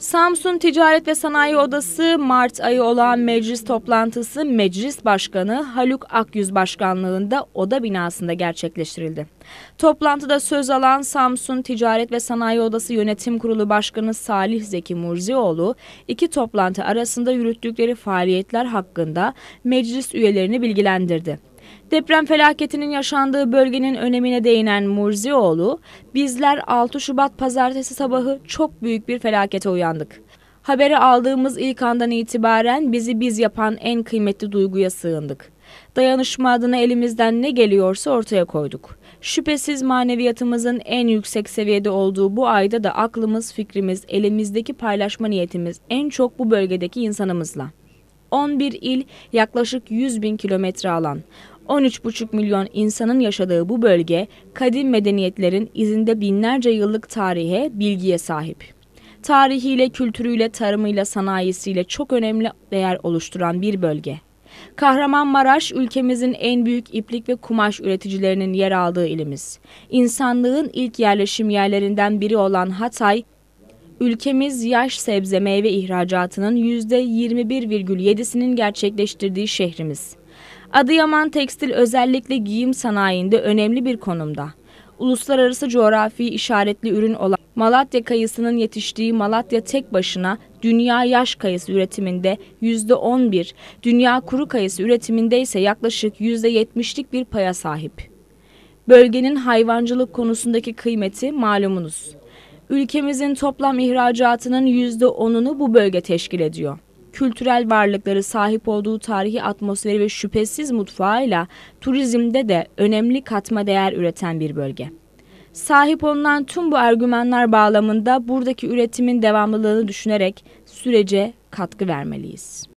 Samsun Ticaret ve Sanayi Odası Mart ayı olan meclis toplantısı Meclis Başkanı Haluk Akyüz Başkanlığında oda binasında gerçekleştirildi. Toplantıda söz alan Samsun Ticaret ve Sanayi Odası Yönetim Kurulu Başkanı Salih Zeki Murzioğlu, iki toplantı arasında yürüttükleri faaliyetler hakkında meclis üyelerini bilgilendirdi. Deprem felaketinin yaşandığı bölgenin önemine değinen Murzioğlu, bizler 6 Şubat pazartesi sabahı çok büyük bir felakete uyandık. Haberi aldığımız ilk andan itibaren bizi biz yapan en kıymetli duyguya sığındık. Dayanışma adına elimizden ne geliyorsa ortaya koyduk. Şüphesiz maneviyatımızın en yüksek seviyede olduğu bu ayda da aklımız, fikrimiz, elimizdeki paylaşma niyetimiz en çok bu bölgedeki insanımızla. 11 il yaklaşık 100 bin kilometre alan, 13,5 milyon insanın yaşadığı bu bölge kadim medeniyetlerin izinde binlerce yıllık tarihe, bilgiye sahip. Tarihiyle, kültürüyle, tarımıyla, sanayisiyle çok önemli değer oluşturan bir bölge. Kahramanmaraş ülkemizin en büyük iplik ve kumaş üreticilerinin yer aldığı ilimiz. İnsanlığın ilk yerleşim yerlerinden biri olan Hatay, ülkemiz yaş sebze meyve ihracatının %21,7'sinin gerçekleştirdiği şehrimiz. Adıyaman Tekstil özellikle giyim sanayinde önemli bir konumda. Uluslararası coğrafi işaretli ürün olan Malatya kayısının yetiştiği Malatya tek başına dünya yaş kayısı üretiminde %11, dünya kuru kayısı üretiminde ise yaklaşık %70'lik bir paya sahip. Bölgenin hayvancılık konusundaki kıymeti malumunuz. Ülkemizin toplam ihracatının %10'unu bu bölge teşkil ediyor kültürel varlıkları sahip olduğu tarihi atmosferi ve şüphesiz mutfağıyla turizmde de önemli katma değer üreten bir bölge. Sahip olunan tüm bu argümanlar bağlamında buradaki üretimin devamlılığını düşünerek sürece katkı vermeliyiz.